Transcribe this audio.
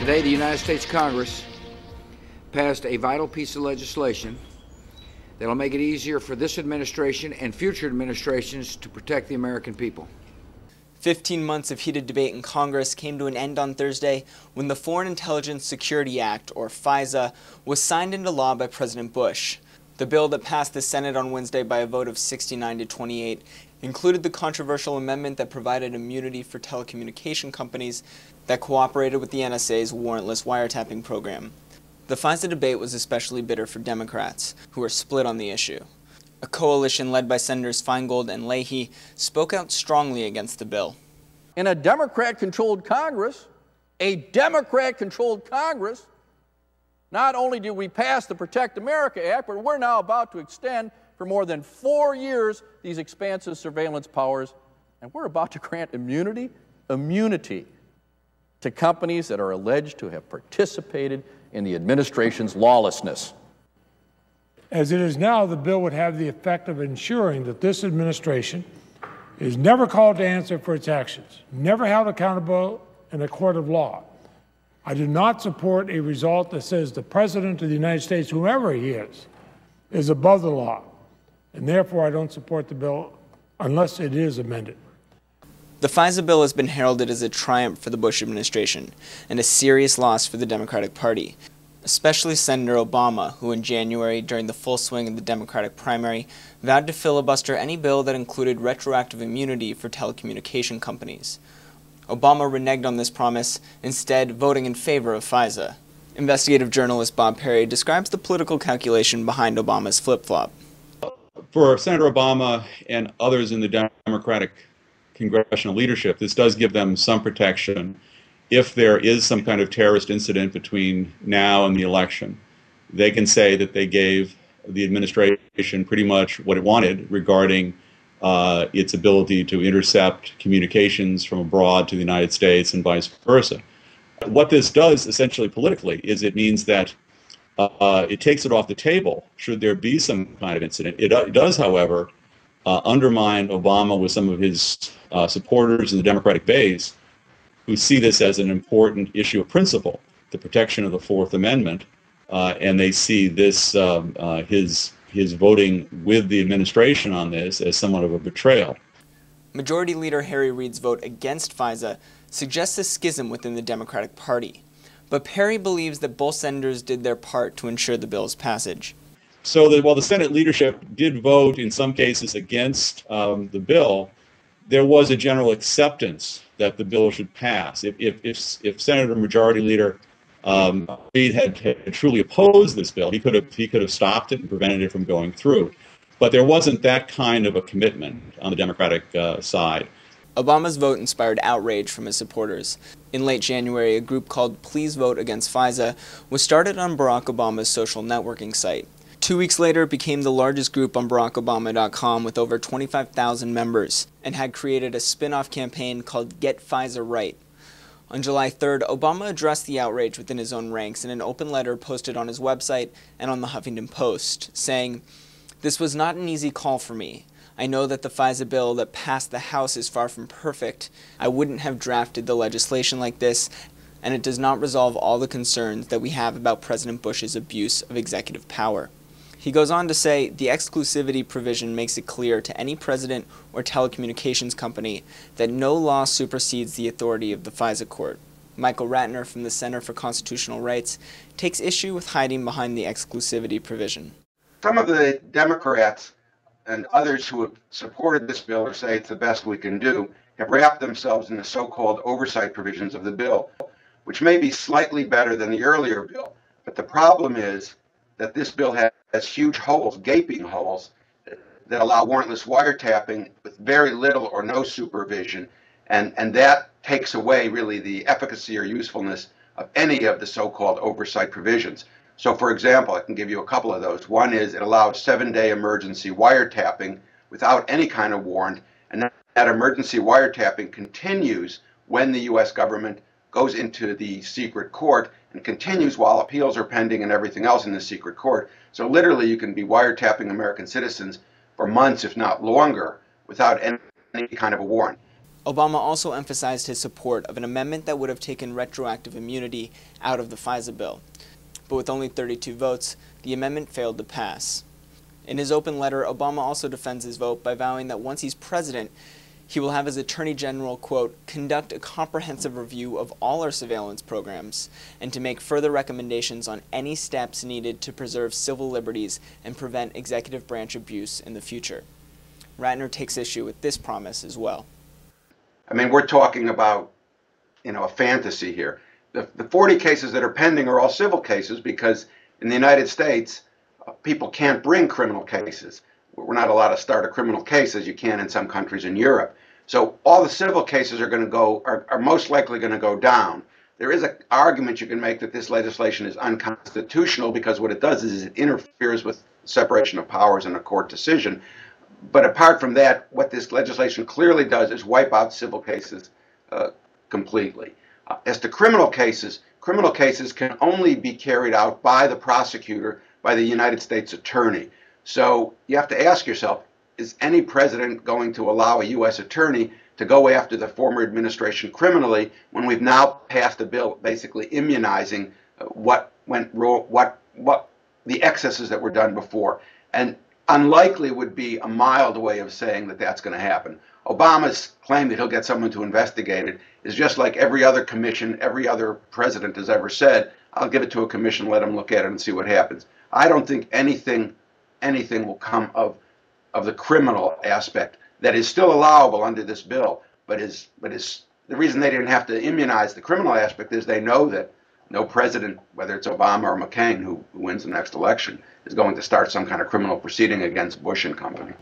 Today, the United States Congress passed a vital piece of legislation that will make it easier for this administration and future administrations to protect the American people. 15 months of heated debate in Congress came to an end on Thursday when the Foreign Intelligence Security Act, or FISA, was signed into law by President Bush. The bill that passed the Senate on Wednesday by a vote of 69 to 28 included the controversial amendment that provided immunity for telecommunication companies that cooperated with the NSA's warrantless wiretapping program. The FISA debate was especially bitter for Democrats, who were split on the issue. A coalition led by Senators Feingold and Leahy spoke out strongly against the bill. In a Democrat controlled Congress, a Democrat controlled Congress, not only did we pass the Protect America Act, but we're now about to extend for more than four years these expansive surveillance powers, and we're about to grant immunity, immunity to companies that are alleged to have participated in the administration's lawlessness. As it is now, the bill would have the effect of ensuring that this administration is never called to answer for its actions, never held accountable in a court of law. I do not support a result that says the President of the United States, whoever he is, is above the law, and therefore I don't support the bill unless it is amended. The FISA bill has been heralded as a triumph for the Bush administration and a serious loss for the Democratic Party especially Senator Obama, who in January, during the full swing of the Democratic primary, vowed to filibuster any bill that included retroactive immunity for telecommunication companies. Obama reneged on this promise, instead voting in favor of FISA. Investigative journalist Bob Parry describes the political calculation behind Obama's flip-flop. For Senator Obama and others in the Democratic congressional leadership, this does give them some protection if there is some kind of terrorist incident between now and the election, they can say that they gave the administration pretty much what it wanted regarding uh, its ability to intercept communications from abroad to the United States and vice versa. What this does essentially politically is it means that uh, it takes it off the table should there be some kind of incident. It, it does, however, uh, undermine Obama with some of his uh, supporters in the Democratic base who see this as an important issue of principle, the protection of the Fourth Amendment, uh, and they see this um, uh, his his voting with the administration on this as somewhat of a betrayal. Majority Leader Harry Reid's vote against FISA suggests a schism within the Democratic Party, but Parry believes that both senators did their part to ensure the bill's passage. So that while the Senate leadership did vote in some cases against um, the bill, there was a general acceptance that the bill should pass. If, if, if, if Senator Majority Leader um, Reid had, had, truly opposed this bill, he could have he could have stopped it and prevented it from going through. But there wasn't that kind of a commitment on the Democratic uh, side. Obama's vote inspired outrage from his supporters. In late January, a group called Please Vote Against FISA was started on Barack Obama's social networking site. Two weeks later, it became the largest group on BarackObama.com with over 25,000 members and had created a spin off campaign called Get FISA Right. On July 3rd, Obama addressed the outrage within his own ranks in an open letter posted on his website and on the Huffington Post, saying, This was not an easy call for me. I know that the FISA bill that passed the House is far from perfect. I wouldn't have drafted the legislation like this, and it does not resolve all the concerns that we have about President Bush's abuse of executive power. He goes on to say the exclusivity provision makes it clear to any president or telecommunications company that no law supersedes the authority of the FISA court. Michael Ratner from the Center for Constitutional Rights takes issue with hiding behind the exclusivity provision. Some of the Democrats and others who have supported this bill or say it's the best we can do have wrapped themselves in the so-called oversight provisions of the bill, which may be slightly better than the earlier bill. But the problem is that this bill has huge holes, gaping holes, that allow warrantless wiretapping with very little or no supervision. And, and that takes away really the efficacy or usefulness of any of the so-called oversight provisions. So for example, I can give you a couple of those. One is it allows seven-day emergency wiretapping without any kind of warrant, and that, emergency wiretapping continues when the U.S. government goes into the secret court and continues while appeals are pending and everything else in the secret court. So literally, you can be wiretapping American citizens for months, if not longer, without any kind of a warrant. Obama also emphasized his support of an amendment that would have taken retroactive immunity out of the FISA bill. But with only 32 votes, the amendment failed to pass. In his open letter, Obama also defends his vote by vowing that once he's president, he will have his Attorney General, quote, conduct a comprehensive review of all our surveillance programs and to make further recommendations on any steps needed to preserve civil liberties and prevent executive branch abuse in the future. Ratner takes issue with this promise as well. I mean, we're talking about, you know, a fantasy here. The, the 40 cases that are pending are all civil cases because in the United States, uh, people can't bring criminal cases. We're not allowed to start a criminal case as you can in some countries in Europe. So all the civil cases are going to go are, are most likely going to go down. There is an argument you can make that this legislation is unconstitutional because what it does is it interferes with separation of powers in a court decision. But apart from that, what this legislation clearly does is wipe out civil cases uh, completely. As to criminal cases, criminal cases can only be carried out by the prosecutor, by the United States attorney. So you have to ask yourself, is any president going to allow a U.S. attorney to go after the former administration criminally when we've now passed a bill basically immunizing uh, what went wrong, what what the excesses that were done before, and unlikely would be a mild way of saying that that's going to happen. Obama's claim that he'll get someone to investigate it is just like every other commission, every other president has ever said. I'll give it to a commission, let them look at it and see what happens. I don't think anything anything will come of of the criminal aspect that is still allowable under this bill, but is but is the reason they didn't have to immunize the criminal aspect is they know that no president, whether it's Obama or McCain, who, wins the next election, is going to start some kind of criminal proceeding against Bush and company.